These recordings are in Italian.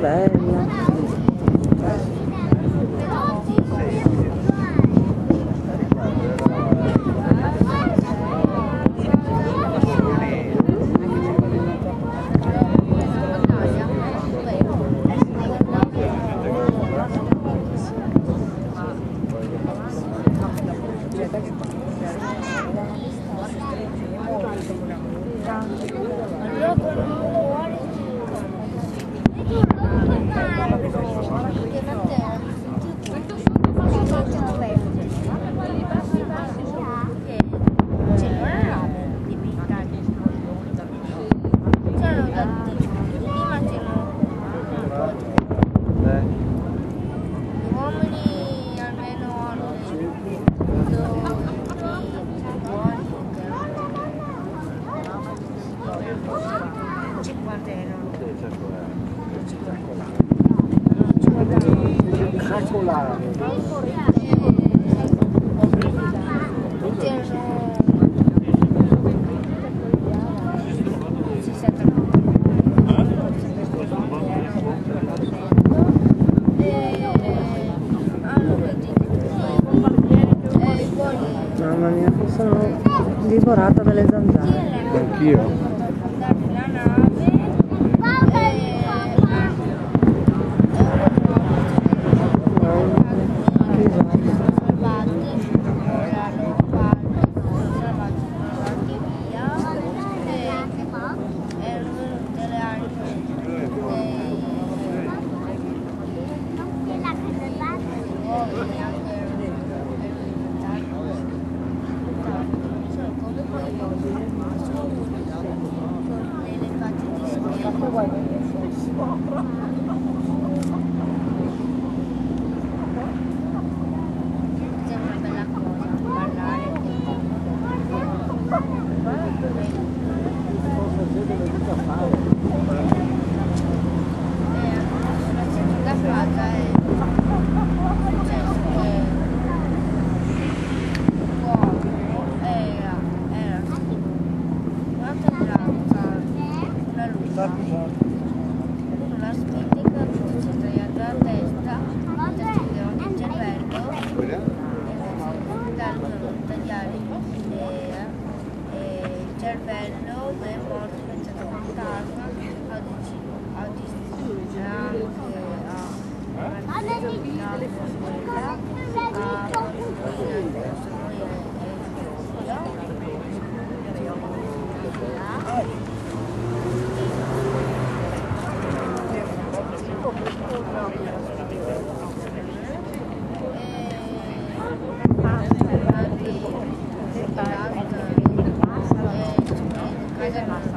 拜拜。spettacolare. Mamma mia, sono divorata dalle zanzare. Anch'io. p o Gracias.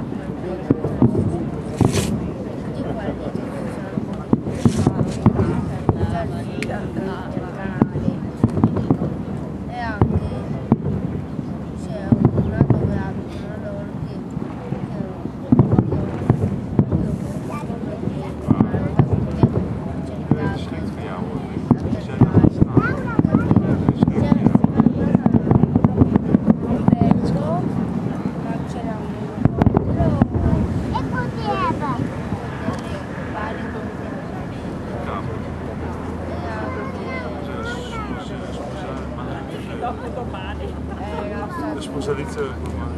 Dopo domani. Eh, grazie. Dus